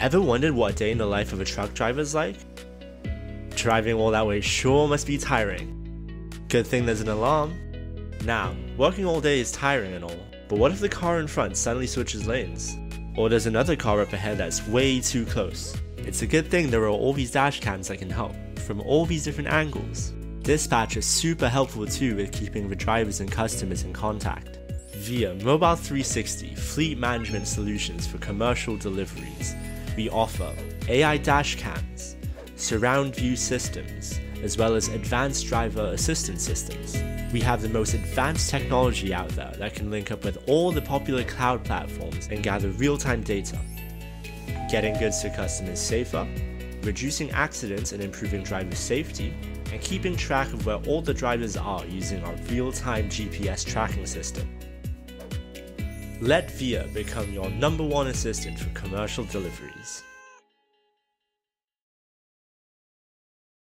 Ever wondered what a day in the life of a truck driver is like? Driving all that way sure must be tiring. Good thing there's an alarm. Now, working all day is tiring and all, but what if the car in front suddenly switches lanes? Or there's another car up ahead that's way too close? It's a good thing there are all these dash cams that can help, from all these different angles. Dispatch is super helpful too with keeping the drivers and customers in contact. Via Mobile 360 Fleet Management Solutions for commercial deliveries, we offer AI dash cams, surround view systems, as well as advanced driver assistance systems. We have the most advanced technology out there that can link up with all the popular cloud platforms and gather real time data. Getting goods to customers safer, reducing accidents and improving driver safety, and keeping track of where all the drivers are using our real time GPS tracking system. Let VIA become your number one assistant for commercial deliveries.